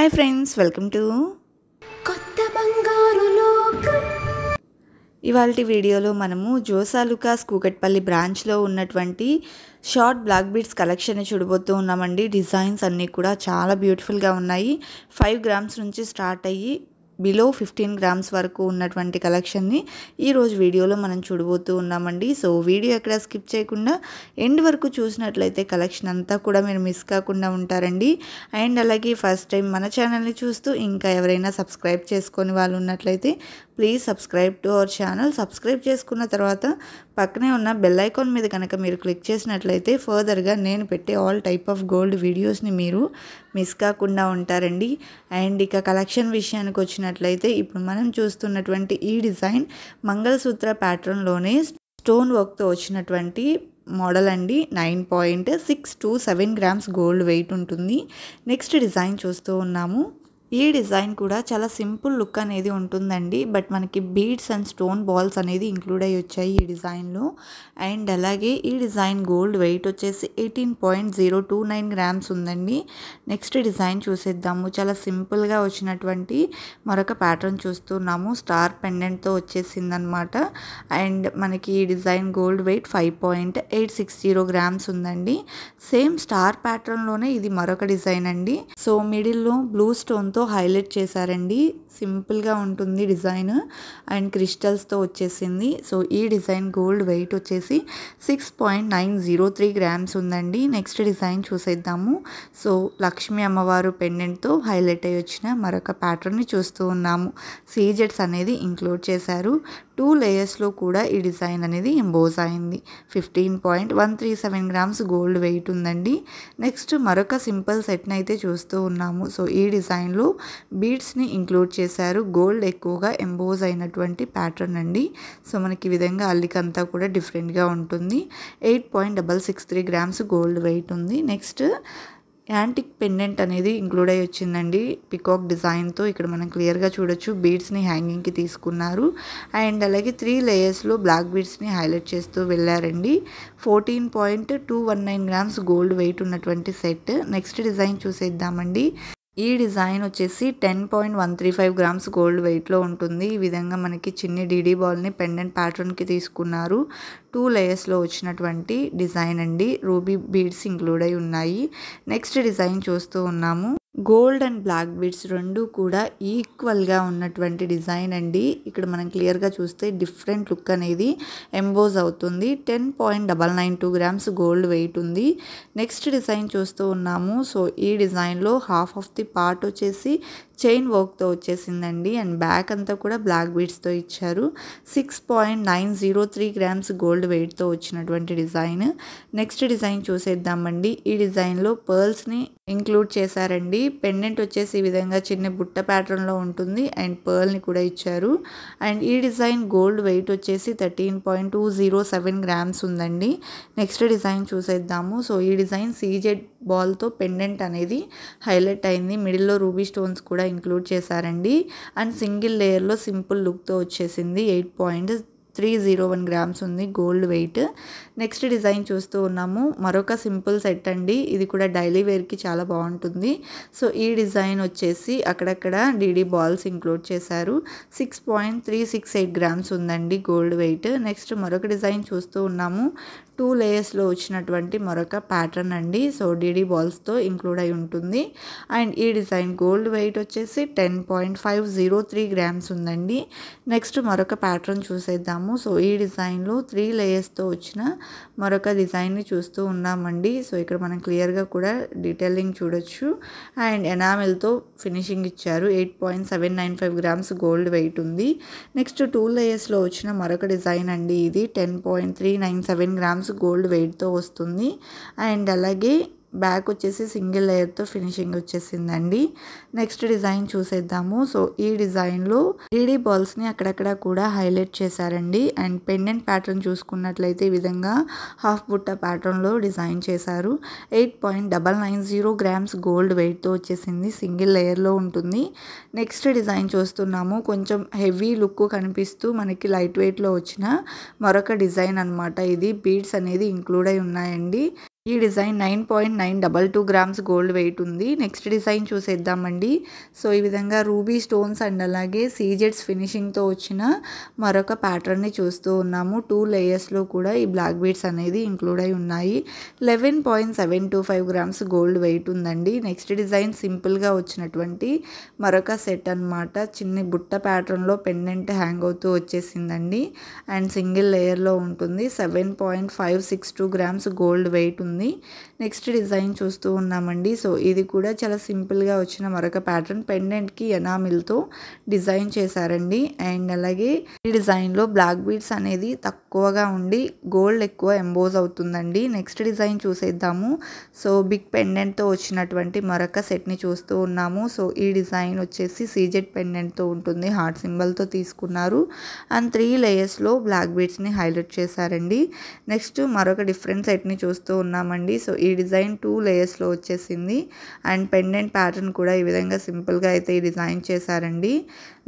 Hi friends welcome to కొత్త బంగారు లోకం. ఇవాళ వీడియోలో మనము జోసాలుకాస్ కూకట్పల్లి బ్రాంచ్లో ఉన్నటువంటి షార్ట్ బ్లాక్ బీడ్స్ కలెక్షన్ చూడబోతూ ఉన్నామండి. డిజైన్స్ అన్నీ కూడా చాలా బ్యూటిఫుల్గా ఉన్నాయి. ఫైవ్ గ్రామ్స్ నుంచి స్టార్ట్ అయ్యి బిలో ఫిఫ్టీన్ గ్రామ్స్ వరకు ఉన్నటువంటి కలెక్షన్ని ఈరోజు వీడియోలో మనం చూడబోతూ ఉన్నామండి. సో వీడియో ఎక్కడ స్కిప్ చేయకుండా ఎండ్ వరకు చూసినట్లయితే కలెక్షన్ అంతా కూడా మీరు మిస్ కాకుండా ఉంటారండి. అండ్ అలాగే ఫస్ట్ టైం మన ఛానల్ని చూస్తూ ఇంకా ఎవరైనా సబ్స్క్రైబ్ చేసుకొని వాళ్ళు ఉన్నట్లయితే please subscribe to our channel. Subscribe చేసుకున్న తర్వాత పక్కనే ఉన్న బెల్ ఐకాన్ మీద కనుక మీరు క్లిక్ చేసినట్లయితే ఫర్దర్గా నేను పెట్టే ఆల్ టైప్ ఆఫ్ గోల్డ్ వీడియోస్ని మీరు మిస్ కాకుండా ఉంటారండి. అండ్ ఇక కలెక్షన్ విషయానికి వచ్చినట్లయితే ఇప్పుడు మనం చూస్తున్నటువంటి ఈ డిజైన్ మంగళసూత్ర ప్యాటర్న్లోనే స్టోన్ వర్క్తో వచ్చినటువంటి మోడల్ అండి. Nine point six two seven grams gold weight ఉంటుంది. నెక్స్ట్ డిజైన్ చూస్తూ ఉన్నాము. ఈ డిజైన్ కూడా చాలా సింపుల్ లుక్ అనేది ఉంటుందండి. బట్ మనకి బీడ్స్ అండ్ స్టోన్ బాల్స్ అనేది ఇంక్లూడ్ అయ్యి వచ్చాయి ఈ డిజైన్లో. అండ్ అలాగే ఈ డిజైన్ గోల్డ్ వెయిట్ వచ్చేసి eighteen point zero two nine grams ఉందండి. నెక్స్ట్ డిజైన్ చూసేద్దాము. చాలా సింపుల్గా వచ్చినటువంటి మరొక ప్యాటర్న్ చూస్తున్నాము. స్టార్ పెండెంట్తో వచ్చేసిందనమాట. అండ్ మనకి ఈ design gold weight five point eight six zero grams ఉందండి. సేమ్ స్టార్ ప్యాటర్న్లోనే ఇది మరొక డిజైన్ అండి. సో మిడిల్లో బ్లూ స్టోన్తో హైలైట్ చేశారండి. సింపుల్గా ఉంటుంది డిజైన్. అండ్ క్రిస్టల్స్తో వచ్చేసింది. సో ఈ డిజైన్ గోల్డ్ వెయిట్ వచ్చేసి six point nine zero three grams ఉందండి. నెక్స్ట్ డిజైన్ చూసేద్దాము. సో లక్ష్మీ అమ్మవారు పెండెంట్తో హైలైట్ అయ్యి వచ్చిన మరొక ప్యాటర్న్ని చూస్తూ ఉన్నాము. సీజెట్స్ అనేది ఇంక్లూడ్ చేశారు. టూ లేయర్స్లో కూడా ఈ డిజైన్ అనేది ఎంబోజ్ అయింది. Fifteen point one three seven grams gold weight ఉందండి. నెక్స్ట్ మరొక సింపుల్ సెట్ని అయితే చూస్తూ ఉన్నాము. సో ఈ డిజైన్లో బీడ్స్ని ఇంక్లూడ్ చేశారు. గోల్డ్ ఎక్కువగా ఎంబోజ్ అయినటువంటి ప్యాటర్న్ అండి. సో మనకి ఈ విధంగా అల్లికంతా కూడా డిఫరెంట్గా ఉంటుంది. Eight point double six three grams gold weight ఉంది. నెక్స్ట్ యాంటిక్ పెండెంట్ అనేది ఇంక్లూడ్ అయ్యి వచ్చిందండి. పికాక్ డిజైన్తో ఇక్కడ మనం క్లియర్గా చూడొచ్చు. బీడ్స్ని హ్యాంగింగ్కి తీసుకున్నారు. అండ్ అలాగే త్రీ లేయర్స్లో బ్లాక్ బీడ్స్ని హైలైట్ చేస్తూ వెళ్ళారండి. Fourteen point two one nine grams gold weight ఉన్నటువంటి సెట్. నెక్స్ట్ డిజైన్ చూసేద్దామండి. ఈ డిజైన్ వచ్చేసి ten point one three five grams gold వెయిట్లో ఉంటుంది. ఈ విధంగా మనకి చిన్ని డీడీ బాల్ని పెండెంట్ ప్యాటర్న్కి తీసుకున్నారు. టూ లేయర్స్లో వచ్చినటువంటి డిజైన్ అండి. రూబీ బీడ్స్ ఇంక్లూడ్ అయి ఉన్నాయి. నెక్స్ట్ డిజైన్ చూస్తూ ఉన్నాము. గోల్డ్ అండ్ బ్లాక్ బీడ్స్ రెండు కూడా ఈక్వల్గా ఉన్నటువంటి డిజైన్ అండి. ఇక్కడ మనం క్లియర్గా చూస్తే డిఫరెంట్ లుక్ అనేది ఎంబోజ్ అవుతుంది. Ten point double nine two grams gold weight ఉంది. నెక్స్ట్ డిజైన్ చూస్తూ ఉన్నాము. సో ఈ డిజైన్లో హాఫ్ ఆఫ్ ది పార్ట్ వచ్చేసి చైన్ వర్క్తో వచ్చేసిందండి. అండ్ బ్యాక్ అంతా కూడా బ్లాక్ బీడ్స్తో ఇచ్చారు. Six point nine zero three grams gold వెయిట్తో వచ్చినటువంటి డిజైన్. నెక్స్ట్ డిజైన్ చూసేద్దామండి. ఈ డిజైన్లో పర్ల్స్ని ఇంక్లూడ్ చేశారండి. పెండెంట్ వచ్చేసి ఈ విధంగా చిన్న బుట్ట ప్యాటర్న్లో ఉంటుంది. అండ్ పర్ల్ని కూడా ఇచ్చారు. అండ్ ఈ డిజైన్ గోల్డ్ వెయిట్ వచ్చేసి thirteen point two zero seven grams ఉందండి. నెక్స్ట్ డిజైన్ చూసేద్దాము. సో ఈ డిజైన్ సీజెడ్ బాల్తో పెండెంట్ అనేది హైలైట్ అయింది. మిడిల్లో రూబీ స్టోన్స్ కూడా ఇంక్లూడ్ చేశారండి. అండ్ సింగిల్ లేయర్లో సింపుల్ లుక్తో వచ్చేసింది. Eight point three zero one grams ఉంది గోల్డ్ వెయిట్. నెక్స్ట్ డిజైన్ చూస్తూ ఉన్నాము. మరొక సింపుల్ సెట్ అండి. ఇది కూడా డైలీ వేర్కి చాలా బాగుంటుంది. సో ఈ డిజైన్ వచ్చేసి అక్కడక్కడ డీడీ బాల్స్ ఇంక్లూడ్ చేశారు. Six point three six eight grams ఉందండి గోల్డ్ వెయిట్. నెక్స్ట్ మరొక డిజైన్ చూస్తూ ఉన్నాము. టూ లేయర్స్లో వచ్చినటువంటి మరొక ప్యాటర్న్ అండి. సో డీడీ బాల్స్తో ఇంక్లూడ్ అయి ఉంటుంది. అండ్ ఈ డిజైన్ గోల్డ్ వెయిట్ వచ్చేసి ten point five zero three grams ఉందండి. నెక్స్ట్ మరొక ప్యాటర్న్ చూసేద్దాము. సో ఈ డిజైన్లో త్రీ లేయర్స్తో వచ్చిన మరొక డిజైన్ని చూస్తూ ఉన్నామండి. సో ఇక్కడ మనం క్లియర్గా కూడా డీటెయిలింగ్ చూడొచ్చు. అండ్ ఎనామిల్తో ఫినిషింగ్ ఇచ్చారు. Eight point seven nine five grams gold weight ఉంది. నెక్స్ట్ టూ లేయర్స్లో వచ్చిన మరొక డిజైన్ అండి ఇది. Ten point three nine seven grams gold వెయిట్తో వస్తుంది. అండ్ అలాగే బ్యాక్ వచ్చేసి సింగిల్ లేయర్తో ఫినిషింగ్ వచ్చేసిందండి. నెక్స్ట్ డిజైన్ చూసేద్దాము. సో ఈ డిజైన్లో త్రీడీ బాల్స్ని అక్కడక్కడ కూడా హైలైట్ చేశారండి. అండ్ పెండెంట్ ప్యాటర్న్ చూసుకున్నట్లయితే ఈ విధంగా హాఫ్ బుట్ట ప్యాటర్న్లో డిజైన్ చేశారు. Eight point double nine zero grams gold వెయిట్తో వచ్చేసింది. సింగిల్ లేయర్లో ఉంటుంది. నెక్స్ట్ డిజైన్ చూస్తున్నాము. కొంచెం హెవీ లుక్ కనిపిస్తూ మనకి లైట్ వెయిట్లో వచ్చిన మరొక డిజైన్ అనమాట ఇది బీడ్స్ అనేది ఇంక్లూడ్ అయి ఉన్నాయండి. ఈ design nine point nine double two grams gold weight ఉంది. నెక్స్ట్ డిజైన్ చూసేద్దామండి. సో ఈ విధంగా రూబీ స్టోన్స్ అండ్ అలాగే సీజెడ్స్ ఫినిషింగ్తో వచ్చిన మరొక ప్యాటర్న్ని చూస్తూ ఉన్నాము. టూ లేయర్స్లో కూడా ఈ బ్లాక్ బీడ్స్ అనేది ఇంక్లూడ్ అయి ఉన్నాయి. Eleven point seven two five grams gold weight ఉందండి. నెక్స్ట్ డిజైన్ సింపుల్గా వచ్చినటువంటి మరొక సెట్ అన్నమాట. చిన్న బుట్ట ప్యాటర్న్లో పెండెంట్ హ్యాంగ్ అవుతూ వచ్చేసిందండి. అండ్ సింగిల్ లేయర్లో ఉంటుంది. Seven point five six two grams gold weight ఉంది. నెక్స్ట్ డిజైన్ చూస్తూ ఉన్నామండి. సో ఇది కూడా చాలా సింపుల్గా వచ్చిన మరొక ప్యాటర్న్ పెండెంట్కి ఎనామిల్తో డిజైన్ చేశారండి. అండ్ అలాగే ఈ డిజైన్లో బ్లాక్ బీడ్స్ అనేది తక్కువగా ఉండి గోల్డ్ ఎక్కువ ఎంబోజ్ అవుతుందండి. నెక్స్ట్ డిజైన్ చూసేద్దాము. సో బిగ్ పెండెంట్తో వచ్చినటువంటి మరొక సెట్ని చూస్తూ ఉన్నాము. సో ఈ డిజైన్ వచ్చేసి సీజెడ్ పెండెంట్తో ఉంటుంది. హార్ట్ సింబల్తో తీసుకున్నారు. అండ్ త్రీ లేయర్స్లో బ్లాక్ బీడ్స్ని హైలైట్ చేశారండి. నెక్స్ట్ మరొక డిఫరెంట్ సెట్ని చూస్తూ ఉన్నాము. ఉన్నామండి సో ఈ డిజైన్ టూ లేయర్స్లో వచ్చేసింది. అండ్ పెండెంట్ ప్యాటర్న్ కూడా ఈ విధంగా సింపుల్గా అయితే ఈ డిజైన్ చేశారండి.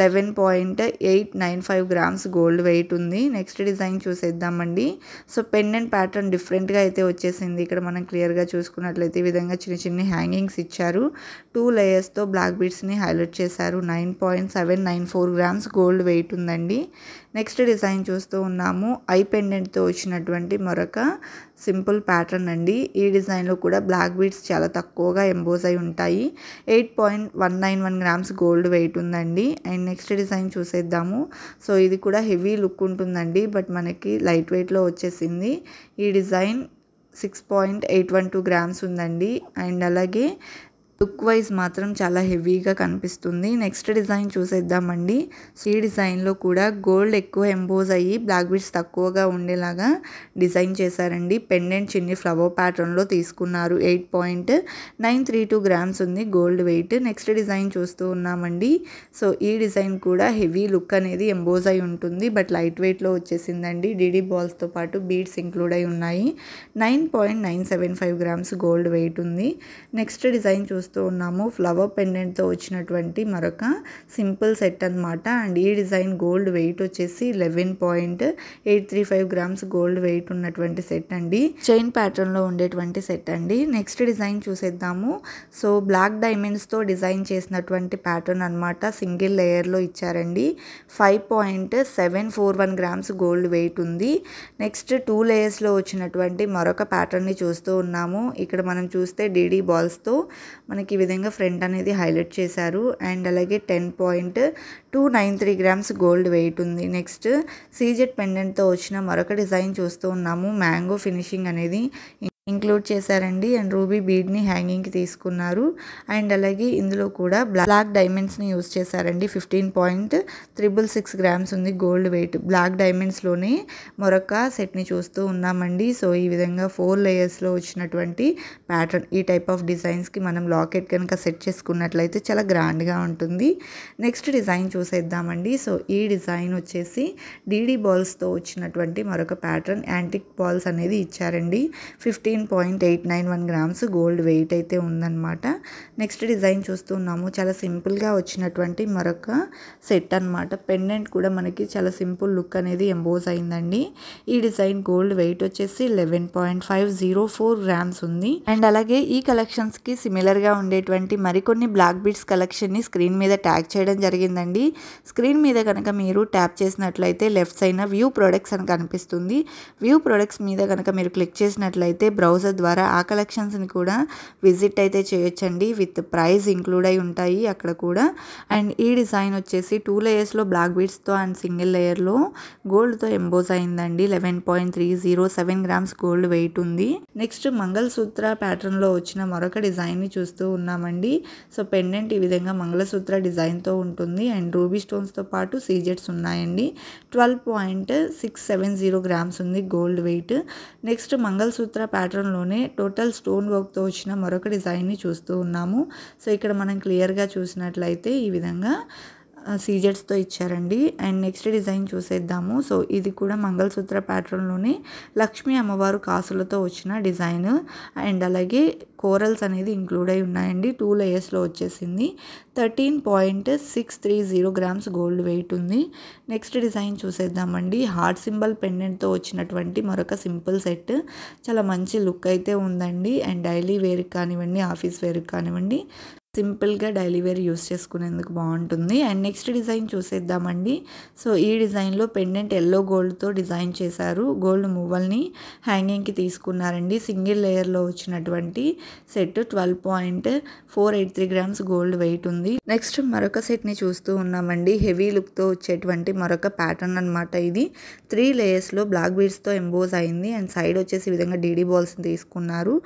Eleven point eight nine five grams gold weight ఉంది. నెక్స్ట్ డిజైన్ చూసేద్దామండి. సో పెండెంట్ ప్యాటర్న్ డిఫరెంట్గా అయితే వచ్చేసింది. ఇక్కడ మనం క్లియర్గా చూసుకున్నట్లయితే ఈ విధంగా చిన్న చిన్న హ్యాంగింగ్స్ ఇచ్చారు. టూ లేయర్స్తో బ్లాక్ బీడ్స్ని హైలైట్ చేశారు. Nine point seven nine four grams gold weight ఉందండి. నెక్స్ట్ డిజైన్ చూస్తూ ఉన్నాము. ఐ పెండెంట్తో వచ్చినటువంటి మరొక సింపుల్ ప్యాటర్న్ అండి. ఈ డిజైన్లో కూడా బ్లాక్ బీడ్స్ చాలా తక్కువగా ఎంబోజ్ అయి ఉంటాయి. Eight point one nine one grams gold weight ఉందండి. అండ్ నెక్స్ట్ డిజైన్ చూసేద్దాము. సో ఇది కూడా హెవీ లుక్ ఉంటుందండి. బట్ మనకి లైట్ వెయిట్లో వచ్చేసింది. ఈ design six point eight one two grams ఉందండి. అండ్ అలాగే లుక్ వైజ్ మాత్రం చాలా హెవీగా కనిపిస్తుంది. నెక్స్ట్ డిజైన్ చూసేద్దామండి. ఈ డిజైన్లో కూడా గోల్డ్ ఎక్కువ ఎంబోజ్ అయ్యి బ్లాక్ బీడ్స్ తక్కువగా ఉండేలాగా డిజైన్ చేశారండి. పెండెంట్ చిన్ని ఫ్లవర్ ప్యాటర్న్లో తీసుకున్నారు. Eight point nine three two grams ఉంది గోల్డ్ వెయిట్. నెక్స్ట్ డిజైన్ చూస్తూ ఉన్నామండి. సో ఈ డిజైన్ కూడా హెవీ లుక్ అనేది ఎంబోజ్ అయి ఉంటుంది. బట్ లైట్ వెయిట్లో వచ్చేసిందండి. డిడి బాల్స్తో పాటు బీడ్స్ ఇంక్లూడ్ అయి ఉన్నాయి. Nine point nine seven five grams gold weight ఉంది. నెక్స్ట్ డిజైన్ చూస్తే ఉన్నాము. ఫ్లవర్ పెండెంట్తో వచ్చినటువంటి మరొక సింపుల్ సెట్ అనమాట అండ్ ఈ డిజైన్ గోల్డ్ వెయిట్ వచ్చేసి eleven point eight three five grams gold weight ఉన్నటువంటి సెట్ అండి. చైన్ ప్యాటర్న్లో ఉండేటువంటి సెట్ అండి. నెక్స్ట్ డిజైన్ చూసేద్దాము. సో బ్లాక్ డైమండ్స్తో డిజైన్ చేసినటువంటి ప్యాటర్న్ అనమాట సింగిల్ లేయర్లో ఇచ్చారండి. Five point seven four one grams gold weight ఉంది. నెక్స్ట్ టూ లేయర్స్లో వచ్చినటువంటి మరొక ప్యాటర్న్ని చూస్తూ ఉన్నాము. ఇక్కడ మనం చూస్తే డీడీ బాల్స్తో మనకి ఈ విధంగా ఫ్రంట్ అనేది హైలైట్ చేశారు. అండ్ అలాగే ten point two nine three grams gold weight ఉంది. నెక్స్ట్ సీజెట్ పెండెంట్తో వచ్చిన మరొక డిజైన్ చూస్తూ ఉన్నాము. మ్యాంగో ఫినిషింగ్ అనేది ఇంక్లూడ్ చేశారండి. అండ్ రూబీ బీడ్ని హ్యాంగింగ్కి తీసుకున్నారు. అండ్ అలాగే ఇందులో కూడా బ్లాక్ డైమండ్స్ని యూజ్ చేశారండి. Fifteen point triple six grams ఉంది గోల్డ్ వెయిట్. బ్లాక్ డైమండ్స్లోనే మరొక సెట్ని చూస్తూ ఉన్నామండి. సో ఈ విధంగా ఫోర్ లేయర్స్లో వచ్చినటువంటి ప్యాటర్న్ ఈ టైప్ ఆఫ్ డిజైన్స్కి మనం లాకెట్ కనుక సెట్ చేసుకున్నట్లయితే చాలా గ్రాండ్గా ఉంటుంది. నెక్స్ట్ డిజైన్ చూసేద్దామండి. సో ఈ డిజైన్ వచ్చేసి డీడీ బాల్స్తో వచ్చినటువంటి మరొక ప్యాటర్న్ యాంటిక్ బాల్స్ అనేది ఇచ్చారండి. Fifteen point eight nine one grams gold weight అయితే ఉందన్నమాట. నెక్స్ట్ డిజైన్ చూస్తున్నాము. చాలా సింపుల్గా వచ్చినటువంటి మరొక సెట్ అనమాట పెండెంట్ కూడా మనకి చాలా సింపుల్ లుక్ అనేది ఎంబోజ్ అయిందండి. ఈ డిజైన్ గోల్డ్ వెయిట్ వచ్చేసి eleven point five zero four grams ఉంది. అండ్ అలాగే ఈ కలెక్షన్స్కి సిమిలర్గా ఉండేటువంటి మరికొన్ని బ్లాక్ బీడ్స్ కలెక్షన్ని స్క్రీన్ మీద ట్యాగ్ చేయడం జరిగిందండి. స్క్రీన్ మీద కనుక మీరు ట్యాప్ చేసినట్లయితే లెఫ్ట్ సైడ్ వ్యూ ప్రొడక్ట్స్ అని కనిపిస్తుంది. వ్యూ ప్రొడక్ట్స్ మీద కనుక మీరు క్లిక్ చేసినట్లయితే బ్రౌజర్ ద్వారా ఆ కలెక్షన్స్ని కూడా విజిట్ అయితే చేయొచ్చండి. విత్ ప్రైస్ ఇంక్లూడ్ అయి ఉంటాయి అక్కడ కూడా. అండ్ ఈ డిజైన్ వచ్చేసి టూ లేయర్స్లో బ్లాక్ బీడ్స్తో అండ్ సింగిల్ లేయర్లో గోల్డ్తో ఎంబోజ్ అయిందండి. Eleven point three zero seven grams gold weight ఉంది. నెక్స్ట్ మంగళసూత్ర ప్యాటర్న్లో వచ్చిన మరొక డిజైన్ని చూస్తూ ఉన్నామండి. సో పెండెంట్ ఈ విధంగా మంగళసూత్ర డిజైన్తో ఉంటుంది. అండ్ రూబీ స్టోన్స్తో పాటు సీజెట్స్ ఉన్నాయండి. Twelve point six seven zero grams ఉంది గోల్డ్ వెయిట్. నెక్స్ట్ మంగళసూత్ర చిత్రంలోనే టోటల్ స్టోన్ వర్క్తో వచ్చిన మరొక డిజైన్ని చూస్తూ ఉన్నాము. సో ఇక్కడ మనం క్లియర్గా చూసినట్లయితే ఈ విధంగా సీజెట్స్తో ఇచ్చారండి. అండ్ నెక్స్ట్ డిజైన్ చూసేద్దాము. సో ఇది కూడా మంగళసూత్ర ప్యాటర్న్లోనే లక్ష్మీ అమ్మవారు కాసులతో వచ్చిన డిజైన్. అండ్ అలాగే కోరల్స్ అనేది ఇంక్లూడ్ అయి ఉన్నాయండి. టూ లేయర్స్లో వచ్చేసింది. Thirteen point six three zero grams gold weight ఉంది. నెక్స్ట్ డిజైన్ చూసేద్దామండి. హార్ట్ సింబల్ పెండెంట్తో వచ్చినటువంటి మరొక సింపుల్ సెట్. చాలా మంచి లుక్ అయితే ఉందండి. అండ్ డైలీ వేర్కి కానివ్వండి ఆఫీస్ వేర్కి కానివ్వండి సింపుల్గా డైలీ వేర్ యూస్ చేసుకునేందుకు బాగుంటుంది. అండ్ నెక్స్ట్ డిజైన్ చూసేద్దామండి. సో ఈ డిజైన్లో పెండెంట్ ఎల్లో గోల్డ్తో డిజైన్ చేశారు. గోల్డ్ మువ్వల్ని హ్యాంగింగ్కి తీసుకున్నారండి. సింగిల్ లేయర్లో వచ్చినటువంటి set twelve point four eight three grams gold weight ఉంది. నెక్స్ట్ మరొక సెట్ని చూస్తూ ఉన్నామండి. హెవీ లుక్తో వచ్చేటువంటి మరొక ప్యాటర్న్ అనమాట ఇది. త్రీ లేయర్స్లో బ్లాక్ బీడ్స్తో ఎంబోజ్ అయింది. అండ్ సైడ్ వచ్చేసి ఈ విధంగా డీడీ బాల్స్ని తీసుకున్నారు.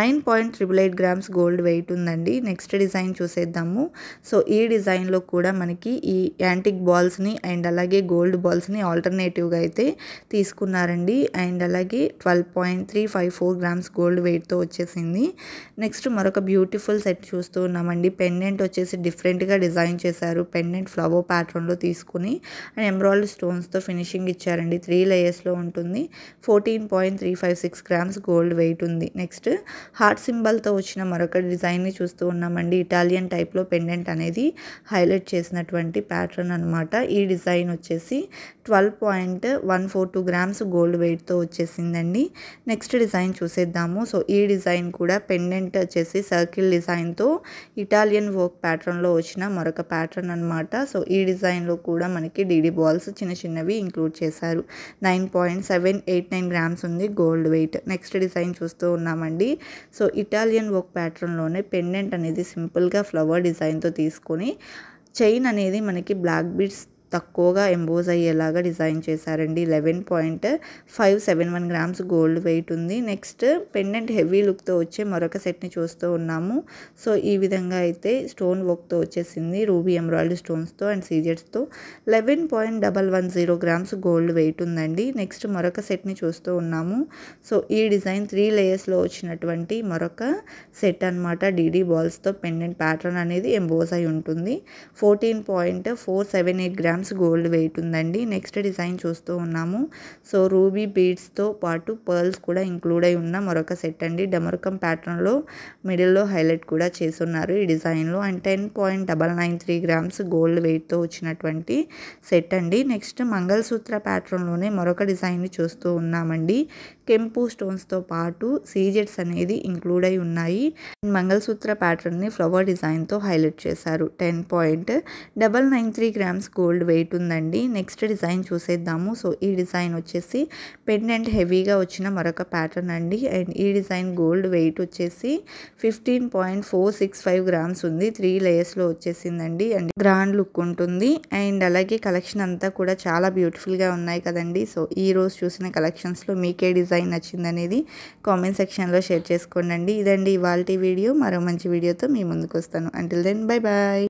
Nine point triple eight grams gold weight ఉందండి. నెక్స్ట్ డిజైన్ చూసేద్దాము. సో ఈ డిజైన్లో కూడా మనకి ఈ యాంటిక్ బాల్స్ని అండ్ అలాగే గోల్డ్ బాల్స్ని ఆల్టర్నేటివ్గా అయితే తీసుకున్నారండి. అండ్ అలాగే twelve point three five four grams gold వెయిట్తో వచ్చేసింది. నెక్స్ట్ మరొక బ్యూటిఫుల్ సెట్ చూస్తూ ఉన్నామండి. పెండెంట్ వచ్చేసి డిఫరెంట్గా డిజైన్ చేశారు. పెండెంట్ ఫ్లవర్ ప్యాటర్న్లో తీసుకుని అండ్ ఎంబ్రాయిడ్ స్టోన్స్తో ఫినిషింగ్ ఇచ్చారండి. త్రీ లేయర్స్లో ఉంటుంది. Fourteen point three five six grams gold weight ఉంది. నెక్స్ట్ హార్ట్ సింబల్తో వచ్చిన మరొక డిజైన్ని చూస్తూ ఉన్నామండి. ఇటాలియన్ టైప్లో పెండెంట్ అనేది హైలైట్ చేసినటువంటి ప్యాటర్న్ అనమాట ఈ డిజైన్ వచ్చేసి twelve point one four two grams gold వెయిట్తో వచ్చేసిందండి. నెక్స్ట్ డిజైన్ చూసేద్దాము. సో ఈ డిజైన్ కూడా పెండెంట్ వచ్చేసి సర్కిల్ డిజైన్తో ఇటాలియన్ వర్క్ ప్యాటర్న్లో వచ్చిన మరొక ప్యాటర్న్ అనమాట సో ఈ డిజైన్లో కూడా మనకి డీడీ బాల్స్ చిన్న చిన్నవి ఇంక్లూడ్ చేశారు. Nine point seven eight nine grams ఉంది గోల్డ్ వెయిట్ నెక్స్ట్ డిజైన్ చూస్తూ ఉన్నామండి. సో ఇటాలియన్ వర్క్ ప్యాటర్న్లోనే పెండెంట్ అనేది సింపుల్ సింపుల్గా ఫ్లవర్ డిజైన్తో తీసుకొని చైన్ అనేది మనకి బ్లాక్ బీడ్స్ తక్కువగా ఎంబోజ్ అయ్యేలాగా డిజైన్ చేశారండి. Eleven point five seven one grams gold weight ఉంది. నెక్స్ట్ పెండెంట్ హెవీ లుక్తో వచ్చే మరొక సెట్ని చూస్తూ ఉన్నాము. సో ఈ విధంగా అయితే స్టోన్ వర్క్తో వచ్చేసింది. రూబీ ఎంబ్రాయిడరీ స్టోన్స్తో and సీజెట్స్తో eleven point double one zero grams gold weight ఉందండి. నెక్స్ట్ మరొక సెట్ని చూస్తూ ఉన్నాము. సో ఈ డిజైన్ త్రీ లేయర్స్లో వచ్చినటువంటి మరొక సెట్ అనమాట డీడీ బాల్స్తో పెండెంట్ ప్యాటర్న్ అనేది ఎంబోజ్ అయి ఉంటుంది. Fourteen point four seven eight grams gold weight ఉందండి. నెక్స్ట్ డిజైన్ చూస్తూ ఉన్నాము. సో రూబీ బీడ్స్తో పాటు పర్ల్స్ కూడా ఇంక్లూడ్ అయి ఉన్న మరొక సెట్ అండి. డమరకం ప్యాటర్న్లో మిడిల్లో హైలైట్ కూడా చేస్తున్నారు ఈ డిజైన్లో. And ten point double nine three grams gold వెయిట్తో వచ్చినటువంటి సెట్ అండి. నెక్స్ట్ మంగళసూత్ర ప్యాటర్న్లోనే మరొక డిజైన్ని చూస్తూ ఉన్నామండి. కెంపు స్టోన్స్తో పాటు సీజెట్స్ అనేది ఇంక్లూడ్ అయి ఉన్నాయి. మంగళసూత్ర ప్యాటర్న్ని ఫ్లవర్ డిజైన్తో హైలైట్ చేశారు. Ten point double nine three grams gold weight ఉందండి. నెక్స్ట్ డిజైన్ చూసేద్దాము. సో ఈ డిజైన్ వచ్చేసి పెండెంట్ హెవీగా వచ్చిన మరొక ప్యాటర్న్ అండి. అండ్ ఈ డిజైన్ గోల్డ్ వెయిట్ వచ్చేసి fifteen point four six five grams ఉంది. త్రీ లేయర్స్లో వచ్చేసిందండి. అండ్ గ్రాండ్ లుక్ ఉంటుంది. అండ్ అలాగే కలెక్షన్ అంతా కూడా చాలా బ్యూటిఫుల్గా ఉన్నాయి కదండి. సో ఈ రోజు చూసిన కలెక్షన్స్లో మీకే డిజైన్ నచ్చిందనేది కామెంట్ సెక్షన్లో షేర్ చేసుకోండి ఇదండి ఇవాళ వీడియో. మరో మంచి వీడియోతో మీ ముందుకు వస్తాను అంటిల్ దెన్ బై బాయ్